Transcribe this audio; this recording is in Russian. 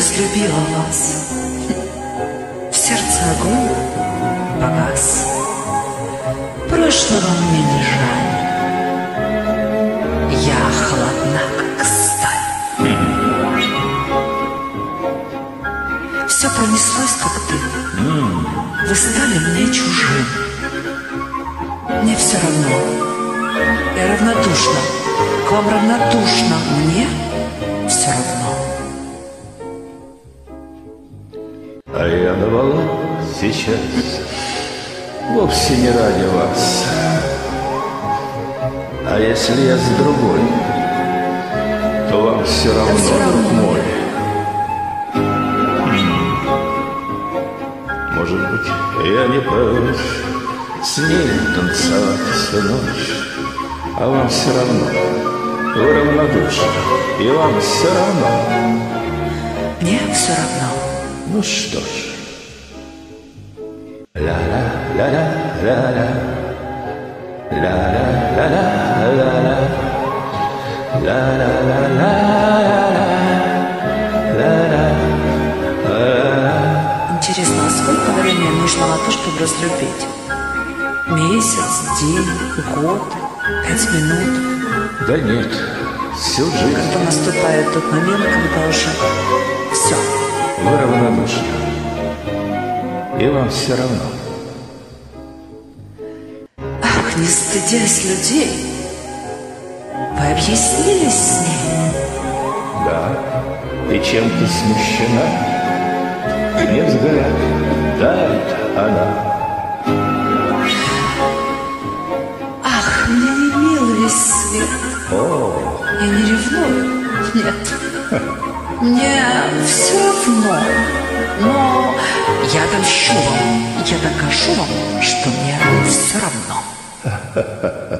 разлюбила вас. В сердце огонь погас. Прошлого мне не жаль. Я холодна, как сталь. Все пронеслось, как дым. Вы стали мне чужим. Мне все равно. Я равнодушна. К вам равнодушна. Мне все равно. А я на балу сейчас Вовсе не ради вас А если я с другой То вам все равно, друг равно. мой. Может быть, я не прочь С ней танцевать всю ночь А вам все равно Вы равнодушны И вам все равно Мне все равно. Ну что ж. Интересно, а сколько времени нужно на то, чтобы разлюбить? Месяц, день, год, пять минут? Да нет, всю жизнь Когда наступает тот момент, когда уже все. Вы равнодушны. И вам все равно. Ах, не стыдясь людей, вы объяснились с ней? Да, и чем ты смущена? Не взгляд, да, это она. Ах, мне не мил весь свет. О, Я не ревную, нет. Мне все равно. Но я отомщу вам, я докажу вам, что мне все равно.